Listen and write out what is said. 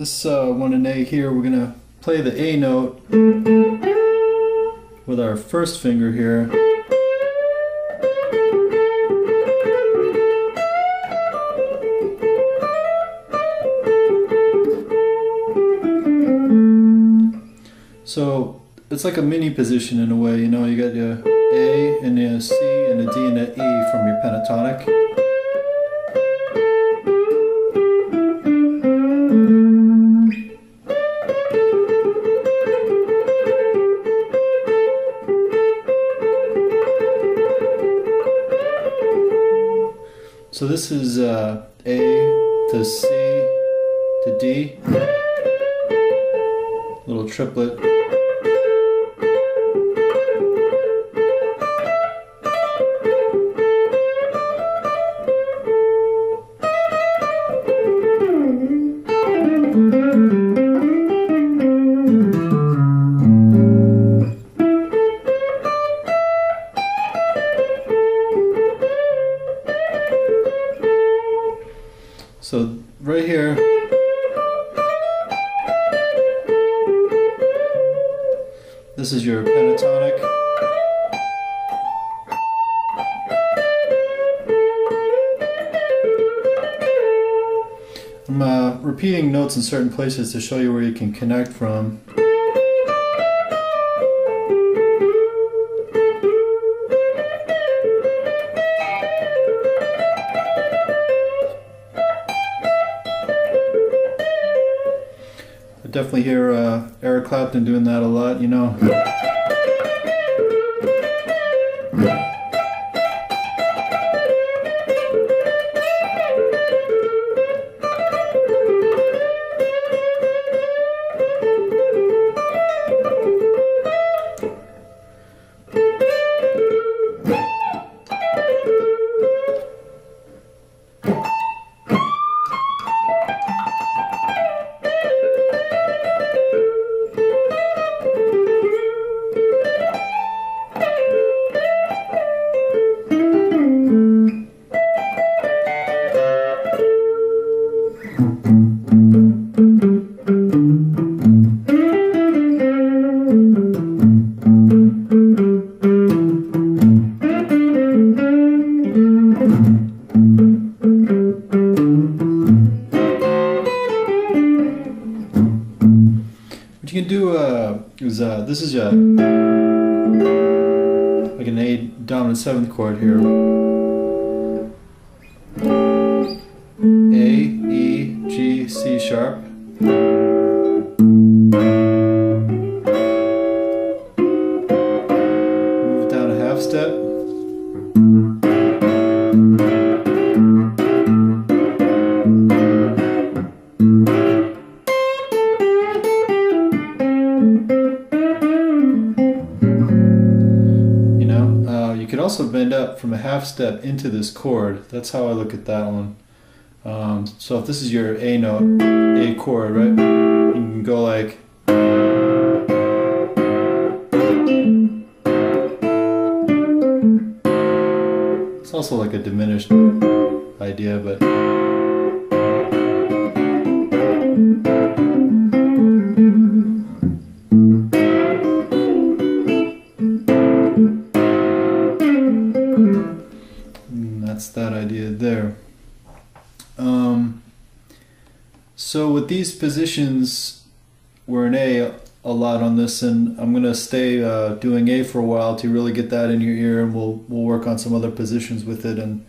this uh, one in A here, we're gonna play the A note with our first finger here. So it's like a mini position in a way, you know, you got your A and your C and a D and a E from your pentatonic. So this is uh, A to C to D, little triplet. So right here, this is your pentatonic. I'm uh, repeating notes in certain places to show you where you can connect from. Definitely hear uh, Eric Clapton doing that a lot, you know. You can do uh, is uh, this is a like an A dominant seventh chord here. Move it down a half step. You know, uh, you could also bend up from a half step into this chord. That's how I look at that one. Um, so if this is your A note, A chord, right? You can go like. It's also like a diminished idea, but. And that's that idea there. Um, so with these positions, we're in A a lot on this, and I'm gonna stay uh, doing A for a while to really get that in your ear, and we'll we'll work on some other positions with it, and